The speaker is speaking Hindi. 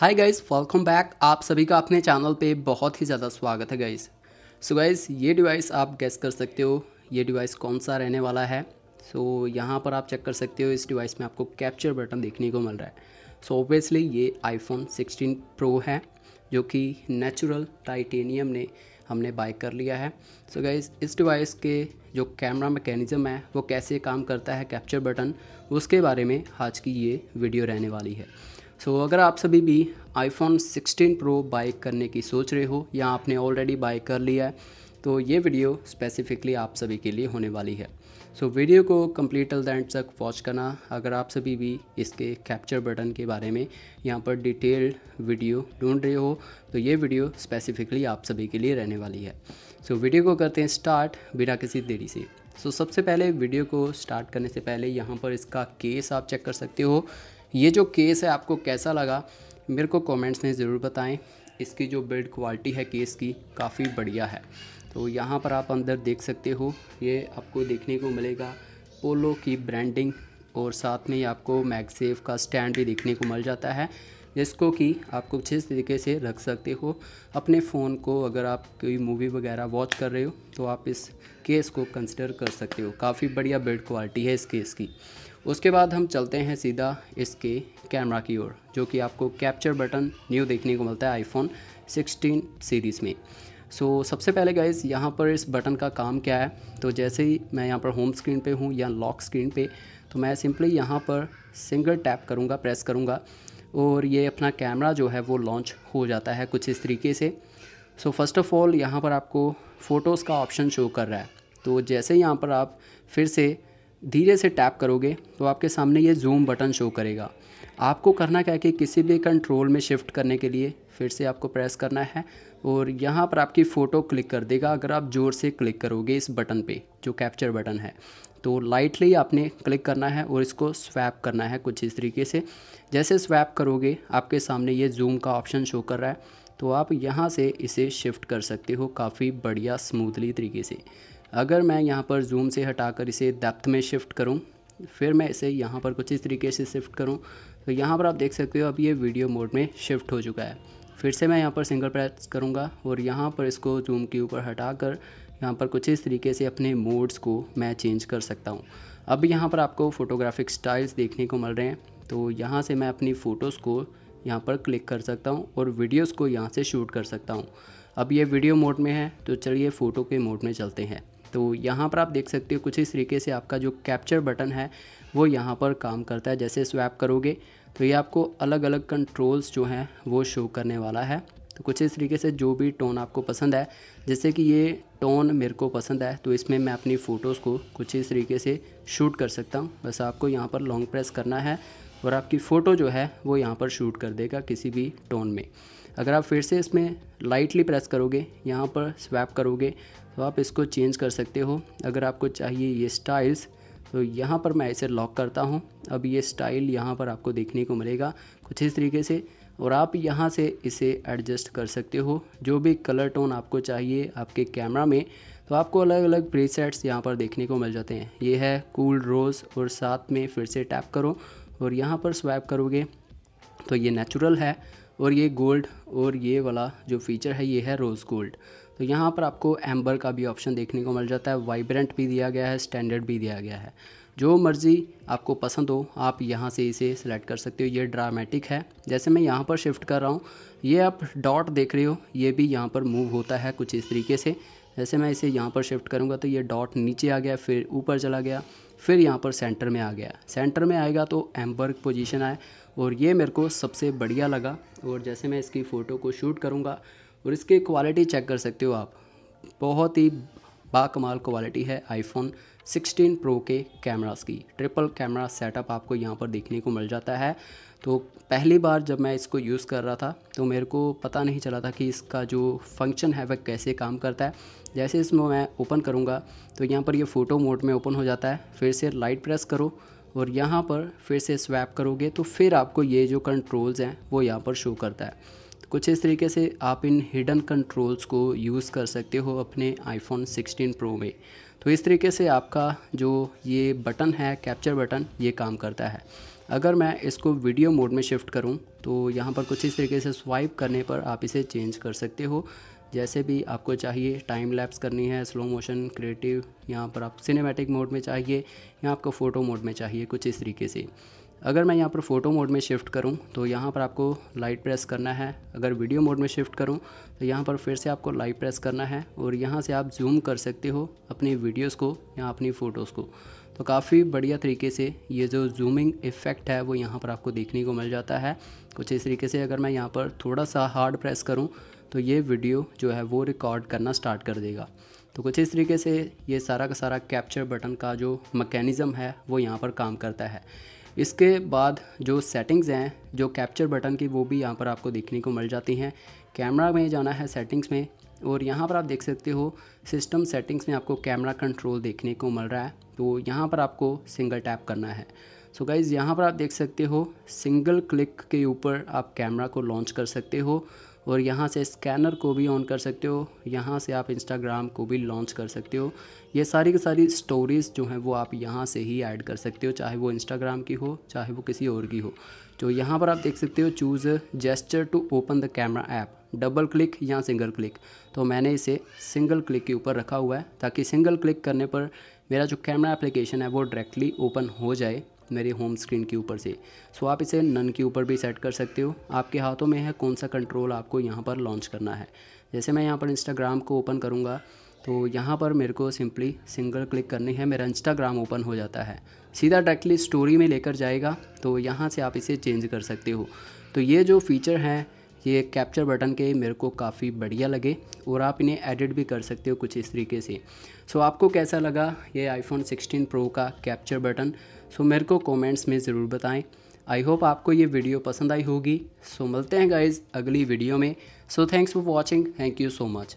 हाय गाइस वेलकम बैक आप सभी का अपने चैनल पे बहुत ही ज़्यादा स्वागत है गाइस सो गाइस ये डिवाइस आप गेस कर सकते हो ये डिवाइस कौन सा रहने वाला है? सो so, यहाँ पर आप चेक कर सकते हो इस डिवाइस में आपको कैप्चर बटन देखने को मिल रहा है। सो so, ऑब्वियसली ये आईफोन 16 प्रो है जो कि नेचुरल टाइटेनियम ने हमने बाय कर लिया है। सो so गाइस इस डिवाइस के जो कैमरा मैकेनिज़्म है वो कैसे काम करता है कैप्चर बटन उसके बारे में आज की ये वीडियो रहने वाली है। सो so, अगर आप सभी भी आईफोन 16 प्रो बाई करने की सोच रहे हो या आपने ऑलरेडी बाई कर लिया है तो ये वीडियो स्पेसिफिकली आप सभी के लिए होने वाली है। सो so, वीडियो को कंप्लीट द एंड तक वॉच करना। अगर आप सभी भी इसके कैप्चर बटन के बारे में यहाँ पर डिटेल्ड वीडियो ढूंढ रहे हो तो ये वीडियो स्पेसिफिकली आप सभी के लिए रहने वाली है। सो so, वीडियो को करते हैं स्टार्ट बिना किसी देरी से। सो so, सबसे पहले वीडियो को स्टार्ट करने से पहले यहाँ पर इसका केस आप चेक कर सकते हो। ये जो केस है, आपको कैसा लगा? मेरे को कमेंट्स में ज़रूर बताएँ। इसकी जो बिल्ड क्वालिटी है केस की, काफ़ी बढ़िया है। तो यहाँ पर आप अंदर देख सकते हो, ये आपको देखने को मिलेगा। पोलो की ब्रांडिंग और साथ में ही आपको मैगसेफ का स्टैंड भी देखने को मिल जाता है, जिसको कि आप कुछ इस तरीके से रख सकते हो। अपने फ़ोन को अगर आप कोई मूवी वगैरह वॉच कर रहे हो तो आप इस केस को कंसिडर कर सकते हो। काफ़ी बढ़िया बिल्ड क्वालिटी है इस केस की। उसके बाद हम चलते हैं सीधा इसके कैमरा की ओर जो कि आपको कैप्चर बटन न्यू देखने को मिलता है आईफोन 16 सीरीज़ में। सो so, सबसे पहले गाइज़ यहाँ पर इस बटन का काम क्या है? तो जैसे ही मैं यहाँ पर होम स्क्रीन पे हूँ या लॉक स्क्रीन पे तो मैं सिंपली यहाँ पर सिंगल टैप करूँगा प्रेस करूँगा और ये अपना कैमरा जो है वो लॉन्च हो जाता है कुछ इस तरीके से। सो फ़र्स्ट ऑफ़ ऑल यहाँ पर आपको फ़ोटोज़ का ऑप्शन शो कर रहा है। तो जैसे यहाँ पर आप फिर से धीरे से टैप करोगे तो आपके सामने ये जूम बटन शो करेगा। आपको करना क्या है कि किसी भी कंट्रोल में शिफ्ट करने के लिए फिर से आपको प्रेस करना है और यहाँ पर आपकी फ़ोटो क्लिक कर देगा अगर आप ज़ोर से क्लिक करोगे इस बटन पे, जो कैप्चर बटन है। तो लाइटली आपने क्लिक करना है और इसको स्वैप करना है कुछ इस तरीके से। जैसे स्वैप करोगे, आपके सामने ये जूम का ऑप्शन शो कर रहा है तो आप यहाँ से इसे शिफ्ट कर सकते हो काफ़ी बढ़िया स्मूथली तरीके से। अगर मैं यहाँ पर जूम से हटाकर इसे डेप्थ में शिफ्ट करूँ, फिर मैं इसे यहाँ पर कुछ इस तरीके से शिफ्ट करूँ तो यहाँ पर आप देख सकते हो अब ये वीडियो मोड में शिफ्ट हो चुका है। फिर से मैं यहाँ पर सिंगल प्रेस करूँगा और यहाँ पर इसको जूम के ऊपर हटाकर यहाँ पर कुछ इस तरीके से अपने मोड्स को मैं चेंज कर सकता हूँ। अब यहाँ पर आपको फ़ोटोग्राफिक स्टाइल्स देखने को मिल रहे हैं तो यहाँ से मैं अपनी फ़ोटोज़ को यहाँ पर क्लिक कर सकता हूँ और वीडियोज़ को यहाँ से शूट कर सकता हूँ। अब ये वीडियो मोड में है तो चलिए फ़ोटो के मोड में चलते हैं। तो यहाँ पर आप देख सकते हो कुछ इस तरीके से आपका जो कैप्चर बटन है, वो यहाँ पर काम करता है। जैसे स्वैप करोगे तो ये आपको अलग अलग कंट्रोल्स जो हैं, वो शो करने वाला है। तो कुछ इस तरीके से जो भी टोन आपको पसंद है, जैसे कि ये टोन मेरे को पसंद है तो इसमें मैं अपनी फ़ोटोज़ को कुछ इस तरीके से शूट कर सकता हूँ। बस आपको यहाँ पर लॉन्ग प्रेस करना है और आपकी फ़ोटो जो है, वो यहाँ पर शूट कर देगा किसी भी टोन में। अगर आप फिर से इसमें लाइटली प्रेस करोगे, यहाँ पर स्वैप करोगे तो आप इसको चेंज कर सकते हो। अगर आपको चाहिए ये स्टाइल्स तो यहाँ पर मैं इसे लॉक करता हूँ। अब ये स्टाइल यहाँ पर आपको देखने को मिलेगा कुछ इस तरीके से। और आप यहाँ से इसे एडजस्ट कर सकते हो। जो भी कलर टोन आपको चाहिए आपके कैमरा में तो आपको अलग अलग प्रीसेट्स यहाँ पर देखने को मिल जाते हैं। ये है कूल रोज़ और साथ में फिर से टैप करो। और यहाँ पर स्वैप करोगे तो ये नेचुरल है। और ये गोल्ड और ये वाला जो फीचर है, ये है रोज़ गोल्ड तो यहाँ पर आपको एम्बर का भी ऑप्शन देखने को मिल जाता है वाइब्रेंट भी दिया गया है स्टैंडर्ड भी दिया गया है. जो मर्ज़ी आपको पसंद हो, आप यहाँ से इसे सिलेक्ट कर सकते हो, ये ड्रामेटिक है. जैसे मैं यहाँ पर शिफ्ट कर रहा हूँ, ये आप डॉट देख रहे हो, ये भी यहाँ पर मूव होता है कुछ इस तरीके से. जैसे मैं इसे यहाँ पर शिफ्ट करूँगा तो ये डॉट नीचे आ गया, फिर ऊपर चला गया. फिर यहाँ पर सेंटर में आ गया। सेंटर में आएगा तो एम्बर्ग पोजीशन आए और ये मेरे को सबसे बढ़िया लगा और जैसे मैं इसकी फ़ोटो को शूट करूँगा और इसकी क्वालिटी चेक कर सकते हो आप। बहुत ही बाकमाल क्वालिटी है आईफोन 16 प्रो के कैमरास की। ट्रिपल कैमरा सेटअप आपको यहाँ पर देखने को मिल जाता है। तो पहली बार जब मैं इसको यूज़ कर रहा था तो मेरे को पता नहीं चला था कि इसका जो फ़ंक्शन है, वह कैसे काम करता है। जैसे इसमें मैं ओपन करूँगा तो यहाँ पर ये फ़ोटो मोड में ओपन हो जाता है। फिर से लाइट प्रेस करो और यहाँ पर फिर से स्वैप करोगे तो फिर आपको ये जो कंट्रोल्स हैं, वो यहाँ पर शो करता है। कुछ इस तरीके से आप इन हिडन कंट्रोल्स को यूज़ कर सकते हो अपने आईफोन 16 प्रो में। तो इस तरीके से आपका जो ये बटन है कैप्चर बटन ये काम करता है। अगर मैं इसको वीडियो मोड में शिफ्ट करूँ तो यहाँ पर कुछ इस तरीके से स्वाइप करने पर आप इसे चेंज कर सकते हो। जैसे भी आपको चाहिए टाइम लैप्स करनी है स्लो मोशन क्रिएटिव यहाँ पर आप सिनेमैटिक मोड में चाहिए या आपको फ़ोटो मोड में चाहिए, कुछ इस तरीके से। अगर मैं यहाँ पर फ़ोटो मोड में शिफ्ट करूँ तो यहाँ पर आपको लाइट प्रेस करना है। अगर वीडियो मोड में शिफ्ट करूँ तो यहाँ पर फिर से आपको लाइट प्रेस करना है और यहाँ से आप जूम कर सकते हो अपनी वीडियोज़ को, या अपनी फ़ोटोज़ को। तो काफ़ी बढ़िया तरीके से ये जो जूमिंग इफ़ेक्ट है, वो यहाँ पर आपको देखने को मिल जाता है। कुछ इस तरीके से अगर मैं यहाँ पर थोड़ा सा हार्ड प्रेस करूँ तो ये वीडियो जो है वो रिकॉर्ड करना स्टार्ट कर देगा। तो कुछ इस तरीके से ये सारा का सारा कैप्चर बटन का जो मकैनिज़म है, वो यहाँ पर काम करता है। इसके बाद जो सेटिंग्स हैं, जो कैप्चर बटन की, वो भी यहाँ पर आपको देखने को मिल जाती हैं। कैमरा में जाना है सेटिंग्स में और यहाँ पर आप देख सकते हो सिस्टम सेटिंग्स में आपको कैमरा कंट्रोल देखने को मिल रहा है। तो यहाँ पर आपको सिंगल टैप करना है। सो गाइज़ यहाँ पर आप देख सकते हो सिंगल क्लिक के ऊपर आप कैमरा को लॉन्च कर सकते हो। और यहाँ से स्कैनर को भी ऑन कर सकते हो, यहाँ से आप इंस्टाग्राम को भी लॉन्च कर सकते हो। ये सारी की सारी स्टोरीज़ जो हैं वो आप यहाँ से ही ऐड कर सकते हो, चाहे वो इंस्टाग्राम की हो, चाहे वो किसी और की हो। तो यहाँ पर आप देख सकते हो choose gesture to open the camera app double click या सिंगल क्लिक तो मैंने इसे सिंगल क्लिक के ऊपर रखा हुआ है, ताकि सिंगल क्लिक करने पर मेरा जो कैमरा एप्लीकेशन है वो डायरेक्टली ओपन हो जाए। मेरे होम स्क्रीन के ऊपर से। सो आप इसे नन के ऊपर भी सेट कर सकते हो। आपके हाथों में है कौन सा कंट्रोल आपको यहाँ पर लॉन्च करना है। जैसे मैं यहाँ पर इंस्टाग्राम को ओपन करूँगा तो यहाँ पर मेरे को सिंपली सिंगल क्लिक करनी है। मेरा इंस्टाग्राम ओपन हो जाता है। सीधा डायरेक्टली स्टोरी में लेकर जाएगा तो यहाँ से आप इसे चेंज कर सकते हो। तो ये जो फीचर हैं ये कैप्चर बटन के मेरे को काफ़ी बढ़िया लगे और आप इन्हें एडिट भी कर सकते हो कुछ इस तरीके से। सो so, आपको कैसा लगा ये आईफोन 16 प्रो का कैप्चर बटन सो so, मेरे को कमेंट्स में ज़रूर बताएँ। आई होप आपको ये वीडियो पसंद आई होगी। सो so, मिलते हैं गाइज़ अगली वीडियो में। So thanks for watching thank you so much